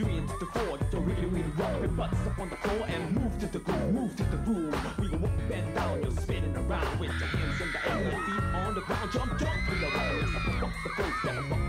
three into the four. Get your wiggle wiggle rock your butts up on the floor and move to the groove, move to the groove. We go walk and down, you're spinning around with your hands in the air, feet on the ground. Jump, jump, in the round. Up, up, the floor, step.